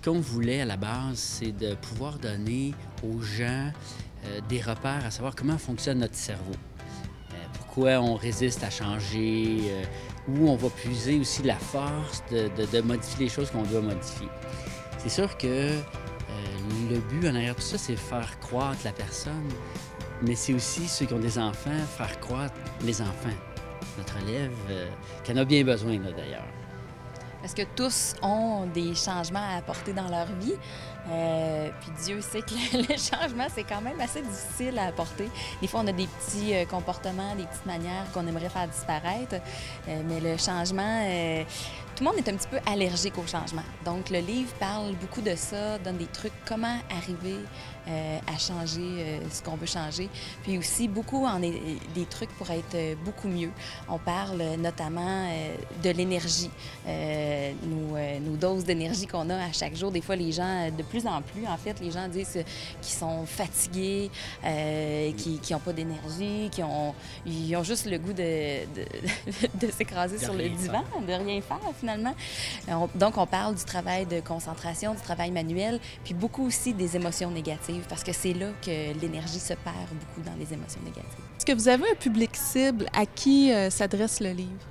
ce qu'on voulait à la base, c'est de pouvoir donner aux gens euh, des repères à savoir comment fonctionne notre cerveau. Euh, pourquoi on résiste à changer, euh, où on va puiser aussi la force de, modifier les choses qu'on doit modifier. C'est sûr que le but en arrière tout ça, c'est faire croître la personne, mais c'est aussi ceux qui ont des enfants, faire croître les enfants. Notre élève, qui en a bien besoin d'ailleurs. Parce que tous ont des changements à apporter dans leur vie? Euh, puis Dieu sait que le, changement, c'est quand même assez difficile à apporter. Des fois, on a des petits euh, comportements, des petites manières qu'on aimerait faire disparaître. Euh, mais le changement, tout le monde est un petit peu allergique au changement. Donc, le livre parle beaucoup de ça, donne des trucs, comment arriver à changer ce qu'on veut changer. Puis aussi, beaucoup en est, des trucs pour être beaucoup mieux. On parle notamment de l'énergie, nos, nos, doses d'énergie qu'on a à chaque jour. Des fois, les gens, de plus en plus, en fait, les gens disent qu'ils sont fatigués, euh, qu'ils n'ont pas d'énergie, qu'ils ont, ils ont juste le goût de, de, s'écraser sur le divan, de rien faire finalement. Donc, on parle du travail de concentration, du travail manuel, puis beaucoup aussi des émotions négatives, parce que c'est là que l'énergie se perd beaucoup dans les émotions négatives. Est-ce que vous avez un public cible à qui euh, s'adresse le livre?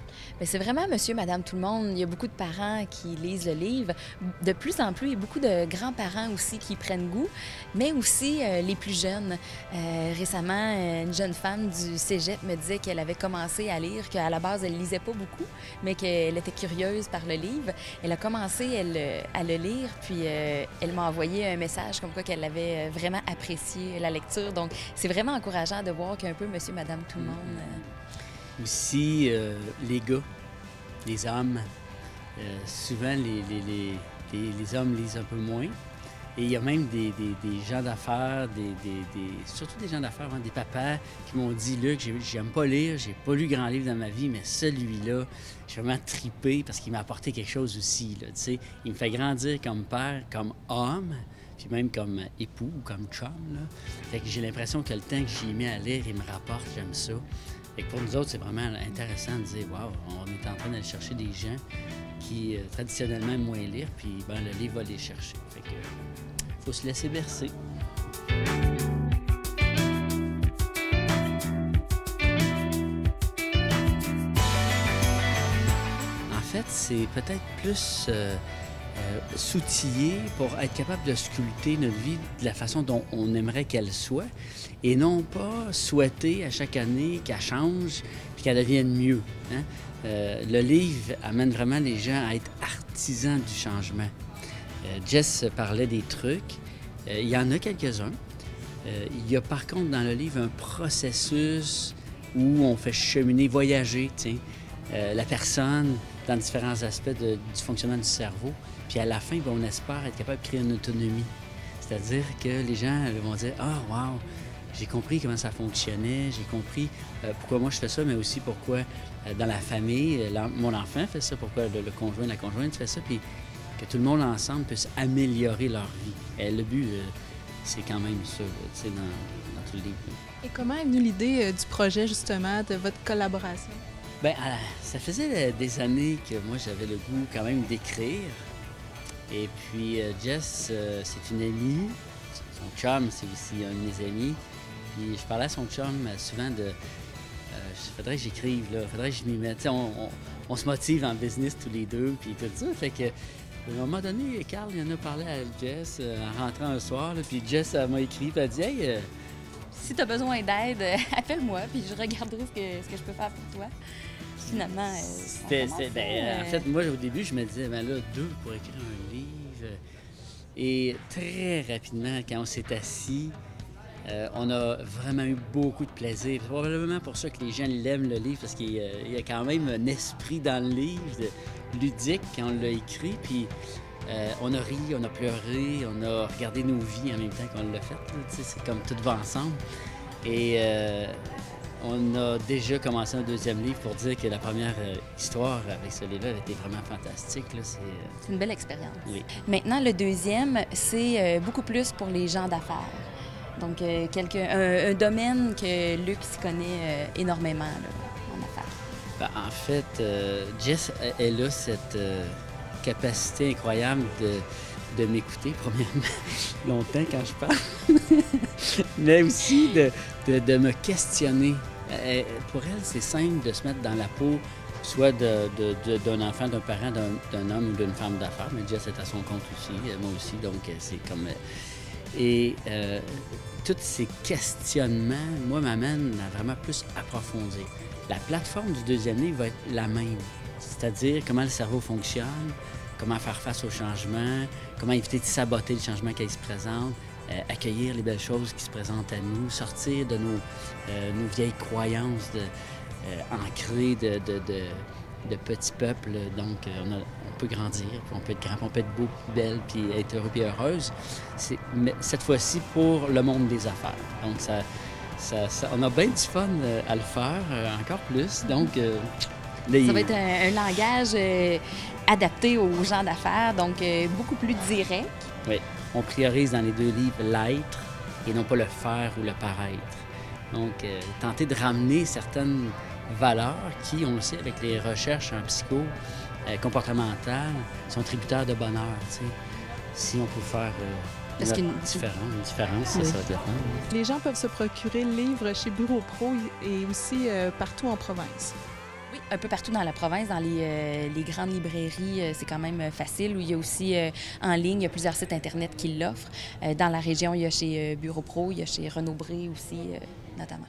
C'est vraiment monsieur, madame, tout le monde. Il y a beaucoup de parents qui lisent le livre. De plus en plus, il y a beaucoup de grands-parents aussi qui prennent goût, mais aussi euh, les plus jeunes. Euh, récemment, une jeune femme du cégep me disait qu'elle avait commencé à lire, qu'à la base, elle lisait pas beaucoup, mais qu'elle était curieuse par le livre. Elle a commencé elle, à le lire, puis euh, elle m'a envoyé un message comme quoi qu'elle avait vraiment apprécié la lecture. Donc, c'est vraiment encourageant de voir qu'un peu monsieur, madame, tout le monde aussi euh, les gars, les hommes. Euh, souvent, les, les, hommes lisent un peu moins. Et il y a même des, gens d'affaires, des, surtout des gens d'affaires, hein, des papas qui m'ont dit Luc, j'aime pas lire, j'ai pas lu grand livre dans ma vie, mais celui-là, j'ai vraiment tripé parce qu'il m'a apporté quelque chose aussi. Là, il me fait grandir comme père, comme homme, puis même comme époux ou comme chum. Fait que j'ai l'impression que le temps que j'y mets à lire, il me rapporte, j'aime ça. Pour nous autres, c'est vraiment intéressant de dire, waouh, on est en train d'aller chercher des gens qui euh, traditionnellement moins lire, puis ben, le livre va les chercher. Fait que faut se laisser bercer. En fait, c'est peut-être plus euh, euh, s'outiller pour être capable de sculpter notre vie de la façon dont on aimerait qu'elle soit et non pas souhaiter à chaque année qu'elle change et qu'elle devienne mieux. Hein? Euh, le livre amène vraiment les gens à être artisans du changement. Euh, Jess parlait des trucs. il y en a quelques-uns. il y a par contre dans le livre un processus où on fait cheminer, voyager la personne dans différents aspects du fonctionnement du cerveau. Puis à la fin, ben, on espère être capable de créer une autonomie. C'est-à-dire que les gens vont dire Ah, wow, j'ai compris comment ça fonctionnait, j'ai compris euh, pourquoi moi je fais ça, mais aussi pourquoi euh, dans la famille, euh, mon enfant fait ça, pourquoi le, conjoint, la conjointe fait ça, puis que tout le monde ensemble puisse améliorer leur vie. Et le but, c'est quand même ça, dans, dans tout le livre. Et comment est venue l'idée du projet, justement, de votre collaboration? Bien, ça faisait des années que moi, j'avais le goût quand même d'écrire. Et puis euh, Jess, euh, c'est une amie. Son chum, c'est aussi un de mes amis. Puis je parlais à son chum euh, souvent de. Il faudrait que j'écrive, là. Faudrait que je m'y mette. On, se motive en business tous les deux, puis tout ça. Fait que. À un moment donné, Carl, il en a parlé à Jess en rentrant un soir, puis Jess m'a écrit, puis elle a dit Hey, si tu as besoin d'aide, appelle-moi, puis je regarderai ce que, ce que je peux faire pour toi finalement. Euh, ben, en fait, moi, au début, je me disais, ben là, deux pour écrire un livre. Et très rapidement, quand on s'est assis, euh, on a vraiment eu beaucoup de plaisir. C'est probablement pour ça que les gens l'aiment, le livre, parce qu'il y, a quand même un esprit dans le livre, ludique, quand on l'a écrit. Puis euh, on a ri, on a pleuré, on a regardé nos vies en même temps qu'on l'a fait. C'est comme tout va ensemble. Et on a déjà commencé un deuxième livre pour dire que la première euh, histoire avec ce livre était vraiment fantastique. Euh, c'est une belle expérience. Oui. Maintenant, le deuxième, c'est euh, beaucoup plus pour les gens d'affaires. Donc, un, domaine que Luc connaît énormément en affaires. Ben, en fait, Jess, elle a cette capacité incroyable de, de m'écouter, premièrement, longtemps quand je parle, mais aussi de, de, me questionner. Euh, pour elle, c'est simple de se mettre dans la peau soit d'un enfant, d'un parent, d'un homme ou d'une femme d'affaires, mais Jess est à son compte aussi, euh, moi aussi, donc euh, c'est comme... Et euh, tous ces questionnements, moi, m'amènent à vraiment plus approfondir. La plateforme du deuxième livre va être la même, c'est-à-dire comment le cerveau fonctionne, comment faire face au changement, comment éviter de saboter le changement qui se présente, euh, accueillir les belles choses qui se présentent à nous, sortir de nos, euh, vieilles croyances de, ancrées de, petits peuples. Donc, on, peut grandir, on peut être grand, on peut être beau, belle, puis être heureux et heureuse. Mais cette fois-ci pour le monde des affaires. Donc, ça, on a bien du fun à le faire, encore plus. Donc, là, ça va être un, un langage euh, adapté aux gens d'affaires, donc euh, beaucoup plus direct. Oui on priorise dans les deux livres l'être et non pas le faire ou le paraître. Donc, euh, tenter de ramener certaines valeurs qui, on le sait avec les recherches en psycho euh, comportementales, sont tributaires de bonheur. Si on peut faire euh, une, différence, une différence, ça, ça va être le fun. Les gens peuvent se procurer le livre chez Bureau Pro et aussi euh, partout en province. Un peu partout dans la province, dans les, euh, les grandes librairies, euh, c'est quand même facile. Où il y a aussi euh, en ligne, il y a plusieurs sites Internet qui l'offrent. dans la région, il y a chez Bureau Pro, il y a chez Renaud Bré aussi, notamment.